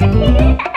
Ha ha ha!